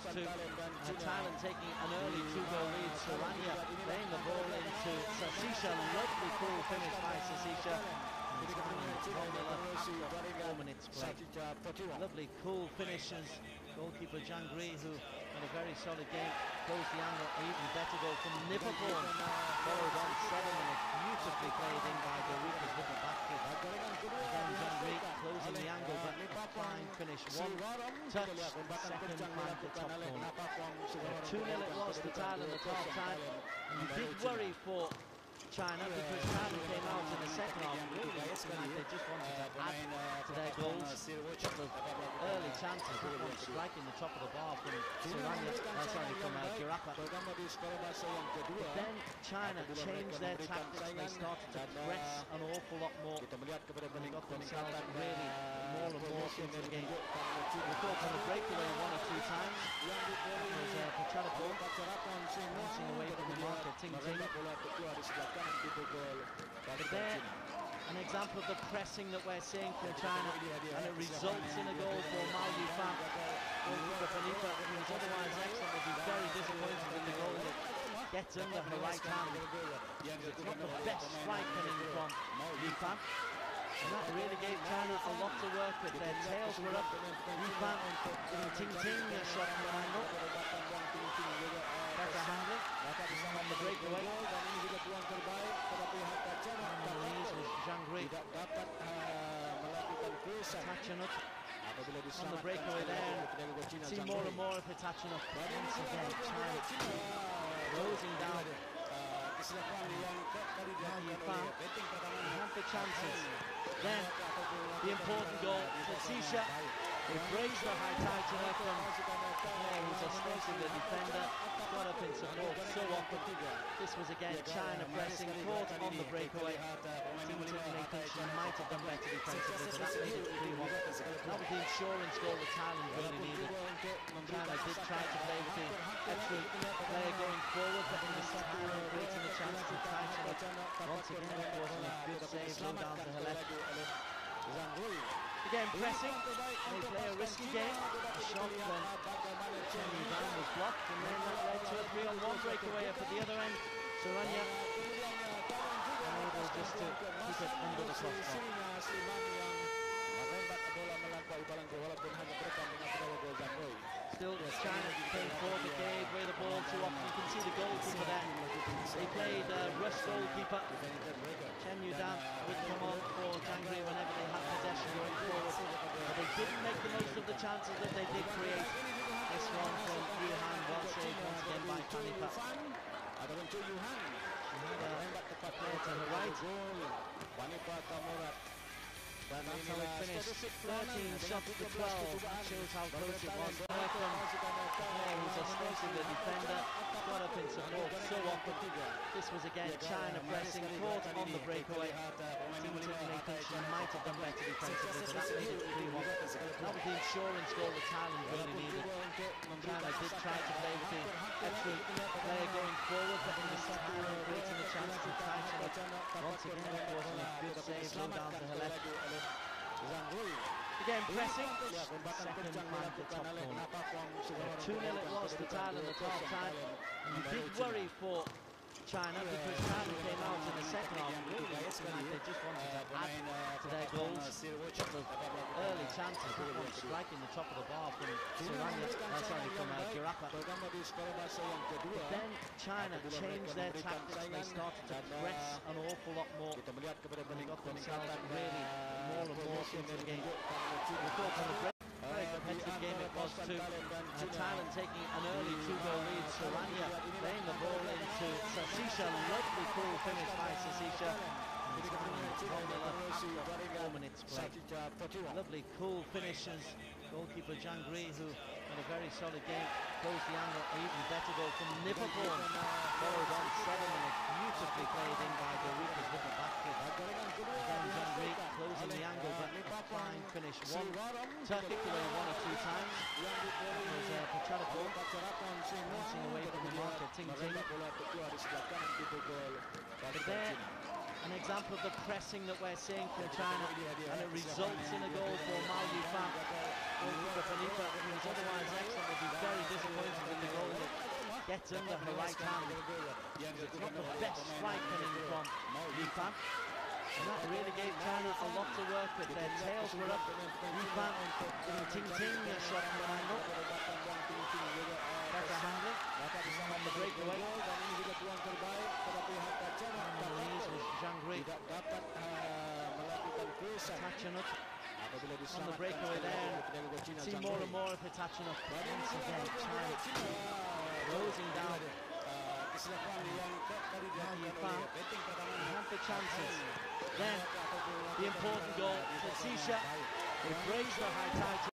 goes to uh, Thailand taking an early two-goal lead. Saranya playing the ball into Sasisha. Lovely cool finish by Sasisha. Four minutes play. Lovely cool finishes. Goalkeeper Jan Jangri, who had a very solid game, closed the angle. Even better goal from Liverpool. Followed on seven minutes. Beautifully played in by the Rupert with the back kick. Again, Jangri closing the angle, but a fine finish. One touch, second time the top corner. 2 0 it was to Thailand at half time. You did worry for China because China came out in the second half really looking like they just wanted to add to their goals. A couple of early chances, but one striking the top of the bar from Suranya, uh, sorry, from uh, Girapa. But then China changed their tactics and they started to press awful lot more. They got themselves really more and more the game. We thought on breakaway one or two times. Was uh, Pacharapur bouncing away from the marker, Ting Ting. But there, an example of the pressing that we're seeing from China, and it results in a goal for Mao Yufan. Goalkeeper Felipe, who is otherwise excellent, will be very disappointed with the goal that gets under her right hand. It's not the best strike coming from Yufan. And that really gave China a lot to work with. Their tails were up. Yufan, Ting Ting shot from an angle. Better on the breakaway. Louise was Jangri. Tachanut on the breakaway there. See more and more of. Once again, China closing down. Had the chances. Then the important goal for Sisha. He the high Tachanut from there who's ostensibly the defender. Got up in support so often. This was again China pressing, caught on the breakaway. Ting may think she might have done better defensively, but that made it 3-1. That was the insurance goal that Thailand really needed. China did try to play with the extra player going forward, but in the time creating a chance to Tachanut. Once again, of course, a good save, low down to her left. Again, pressing. They play a risky game. A shot when Chen Down was blocked, and then that led to a 3 on 1 breakaway up at the other end. Saranya unable just to keep it under the crossbar. Still, China came forward, they gave away the ball too often. You can see the goalkeeper there. They played uh, rush goalkeeper. Chen Yudan would come on for Jangri whenever they had possession going forward. But they didn't make the most of the chances that they did create. This one from Yuhan, well saved once again by Panipa. She had a player to her right. That's how it finished. 13 shots to 12. That shows how close it was. Malcolm, there ostensibly the defender, got up in support so often. This was again China pressing, caught on the breakaway. May think she might have done better defensively, but that made it 3-1. That was the insurance goal that Thailand really needed. China did try to play with the extra player going forward, but in the second creating a chance to Tachanut. Once again, of course, a good save, low down to. Again, pressing. Second man the top corner. 2 0 it was to Thailand at half time. And you did worry for China because China came out in the second half like they just wanted to add to their goals. Of early chances, but one striking the top of the bar from Suranya, uh, uh. But then China changed their tactics they started to press an awful lot more. They got themselves really more and more into the game. Very competitive game it was too. Uh, Thailand taking an early two-goal lead. Saranya playing the ball into Sasisha. Lovely cool finish by Sasisha. Four minutes play. Lovely cool finishes. Goalkeeper Jangri, who had a very solid game, closed the angle. Even better goal from Liverpool. Followed on seven minutes. Beautifully played in by Rupert with back kick. Again, Jangri closing the angle, but a fine finish. One one or two times. There's uh, Pacharapur bouncing away from the marker. Ting Ting. But there, an example of the pressing that we're seeing from China, and it results in a goal for Mao Yufan. Goalkeeper who was otherwise excellent, will be very disappointed with the goal that gets under her right hand. It's not the best strike coming from Yifan. And that really gave China a lot to work with. Their tails were up. Yifan, Ting Ting shot from an angle. Better handling on the breakaway. Knees was Zhang Gui. Tachanut on the breakaway there. See more and more of Hitachanut. Once again, China closing down. Yifan had the chances. Then the important goal for Sisha. They praised the high tide.